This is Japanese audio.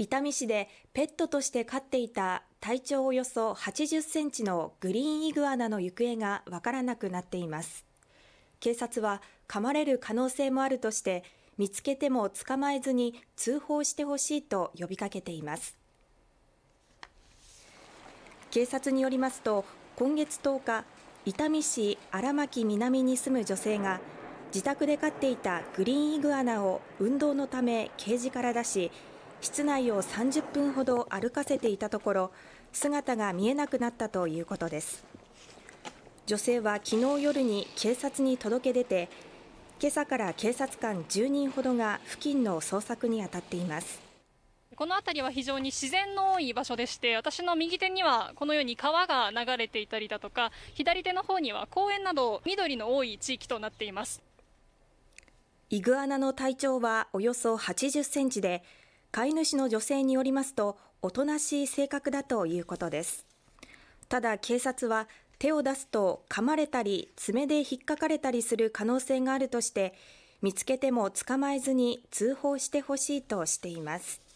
伊丹市でペットとして飼っていた体長およそ80センチのグリーンイグアナの行方がわからなくなっています。警察は噛まれる可能性もあるとして見つけても捕まえずに通報してほしいと呼びかけています。警察によりますと今月10日伊丹市荒牧南に住む女性が自宅で飼っていたグリーンイグアナを運動のためケージから出し室内を30分ほど歩かせていたところ姿が見えなくなったということです。女性は昨日夜に警察に届け出て今朝から警察官10人ほどが付近の捜索に当たっています。この辺りは非常に自然の多い場所でして私の右手にはこのように川が流れていたりだとか左手の方には公園など緑の多い地域となっています。イグアナの体長はおよそ80センチで飼い主の女性によりますとおとなしい性格だということです。ただ警察は手を出すと噛まれたり爪で引っかかれたりする可能性があるとして見つけても捕まえずに通報してほしいとしています。